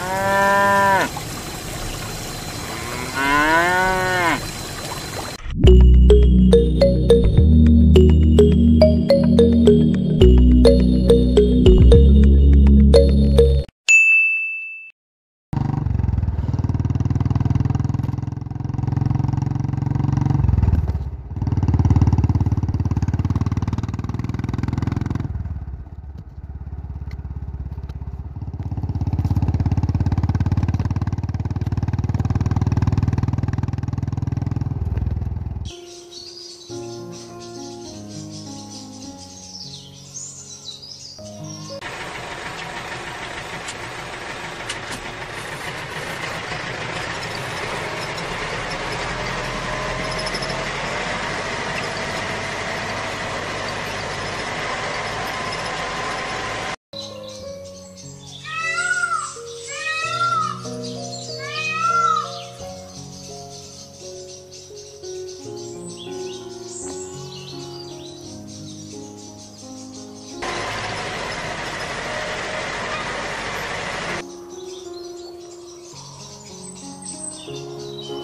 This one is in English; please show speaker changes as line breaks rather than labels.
Ah. Música